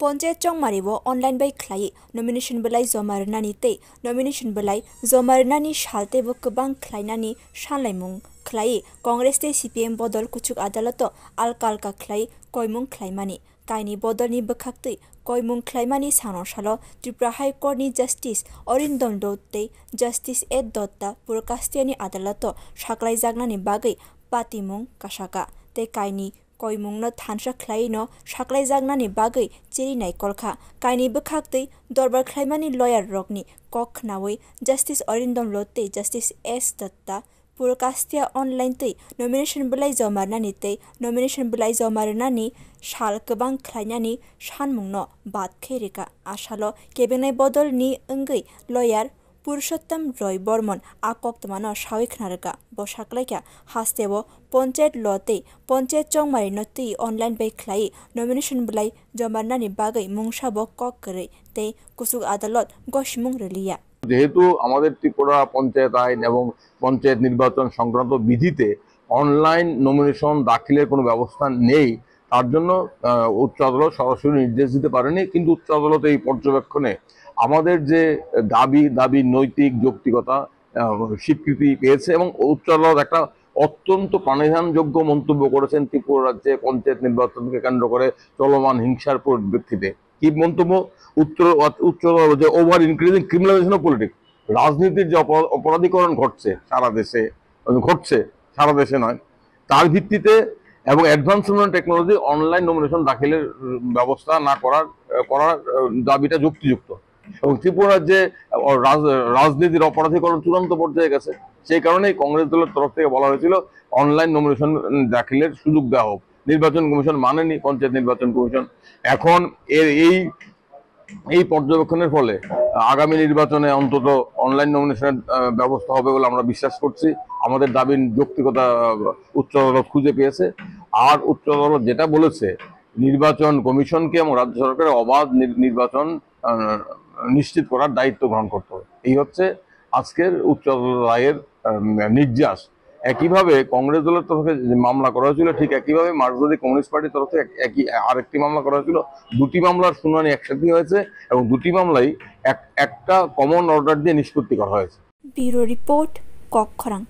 পঞ্চায়েত চং মারিব অনলাইন বাই খ্লাই নমিনেশন বেলাই জমারনানি তে নমিনেশন বেলাই জমারনানি সালতে বো কবাং খ্লাইনানি সানলাইমুং খাই কংগ্রেস তে সিপিএম বদল কুচুক আদালত আলকা আলকা খ্লাই কয়মুং খ্লাইমানি কাইনি বদলনি বখাক্তৈ কয়মুং খ্লাইমানি সানসাল ত্রিপুরা হাইকোর্ট নি জাস্টিস অরিন্দম দত্তে জাস্টিস এ দত্তা পুরকাস্তিয়ানি আদালত সাকলাই জাগনানি বাকে পাতিমুং কাসাকা তে কাইনি kaini koimungno thansa khlaino saklaijaknani bagwi chirinai kolkha kaini bwkhaktwi dorbar khlaimani lawyer rokni kok khnawi justice orindom lo tei justice s datta purokastia online tei nomination belai jomarnani tei nomination belai jomarnani sal kwbang khlainani sanmungno bad khairika asalo kebenai bodol ni Purushottam Roy Barman আকক তমানো সাউই খানারকা বসাকলাইকা হাস্তেবো পঞ্চায়েত লতে পঞ্চায়েত চংমারি নতি online বে খ্লাই nomination বলাই জমারনানি বাগৈ মুংসাবো cock করে তে কুসুক আদালত গসমুং রেলিয়া যেহেতু আমাদের ত্রিপুরা পঞ্চায়েত আইন এবং পঞ্চায়েত নির্বাচন সংক্রান্ত বিধিতে অনলাইন নমিনেশন দাখিলের কোনো ব্যবস্থা নেই তার জন্য উচ্চ আদালত সরাসরি নির্দেশ দিতে পারেনি, কিন্তু উচ্চ আদালত এই পর্যবেক্ষণে আমাদের যে দাবি দাবি নৈতিক, যৌক্তিকতা স্বীকৃতি পেয়েছে এবং উচ্চ আদালত একটা অত্যন্ত প্রাণীধানযোগ্য মন্তব্য করেছেন ত্রিপুরা রাজ্যে পঞ্চায়েত নির্বাচনকে কেন্দ্র করে চলমান হিংসার পরিপ্রেক্ষিতে। কি মন্তব্য? উত্তর, উচ্চ যে over increasing criminalisation of politics রাজনীতির যে অপরাধীকরণ ঘটছে সারা দেশে, ঘটছে সারা দেশে নয়, তার ভিত্তিতে এবং অ্যাডভান্স টেকনোলজি অনলাইন নমিনেশন দাখিলের ব্যবস্থা না করার করার দাবিটা যুক্তিযুক্ত। এবং ত্রিপুরা রাজ্যে রাজনীতির অপরাধীকরণ চূড়ান্ত পর্যায়ে গেছে। সেই কারণেই কংগ্রেস দলের তরফ থেকে বলা হয়েছিল অনলাইন নমিনেশন দাখিলের সুযোগ দেওয়া হোক। নির্বাচন কমিশন মানেনি, পঞ্চায়েত নির্বাচন কমিশন। এখন এর এই এই পর্যবেক্ষণের ফলে, আগামী নির্বাচনে অন্তত অনলাইন নমিনেশনের ব্যবস্থা হবে বলে আমরা বিশ্বাস করছি। আমাদের দাবির যৌক্তিকতা, উচ্চ খুঁজে পেয়েছে। আর উচ্চ আদালত যেটা বলেছে, নির্বাচন কমিশনকে এবং রাজ্য সরকারের অবাধ নির্বাচন নিশ্চিত করার দায়িত্ব গ্রহণ করতে হবে। এই হচ্ছে আজকের উচ্চ রায়ের নির্যাস। একইভাবে কংগ্রেস দলের তরফে যে মামলা করা হয়েছিল, ঠিক একইভাবে মার্কসবাদী কমিউনিস্ট পার্টির তরফে একই, আরেকটি মামলা করা হয়েছিল। দুটি মামলার শুনানি একসাথে হয়েছে এবং দুটি মামলাই একটা কমন অর্ডার দিয়ে নিষ্পত্তি করা হয়েছে। Bureau report কক্ষরাং।